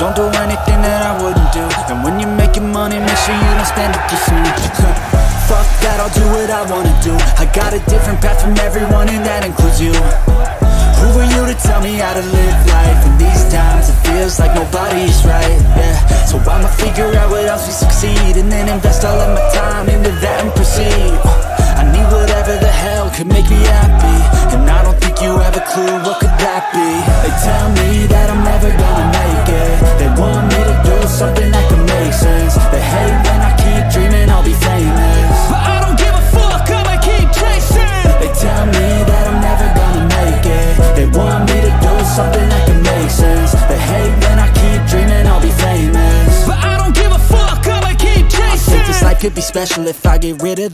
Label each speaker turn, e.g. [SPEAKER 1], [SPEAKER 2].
[SPEAKER 1] Don't do anything that I wouldn't do. And when you're making money, make sure you don't spend it too soon. Fuck that, I'll do what I wanna do. I got a different path from everyone and that includes you. Who are you to tell me how to live life? In these times it feels like nobody's right, yeah. So I'ma figure out what else we succeed And then invest all of my time into that and proceed. I need whatever the hell could make me happy. And I don't think you have a clue what could that be? They tell me could be special if I get rid of